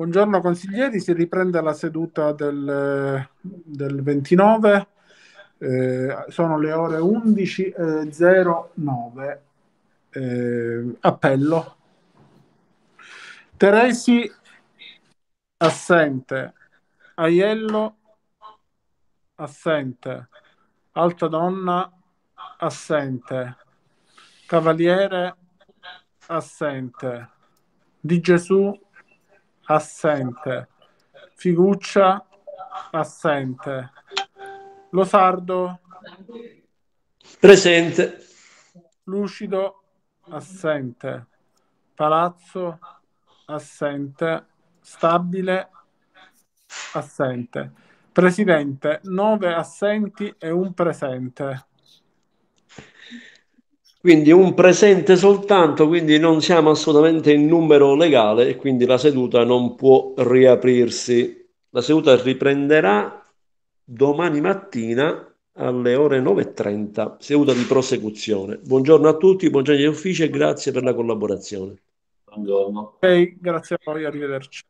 Buongiorno consiglieri, si riprende la seduta del, del 29, eh, sono le ore 11.09. Eh, appello. Teresi assente, Aiello assente, Alta Donna assente, Cavaliere assente, Di Gesù assente. Figuccia, assente. Losardo, presente. Lucido, assente. Palazzo, assente. Stabile, assente. Presidente, nove assenti e un presente. Quindi un presente soltanto, quindi non siamo assolutamente in numero legale e quindi la seduta non può riaprirsi. La seduta riprenderà domani mattina alle ore 9.30, seduta di prosecuzione. Buongiorno a tutti, buongiorno agli uffici e grazie per la collaborazione. Buongiorno. Ok, grazie a voi, arrivederci.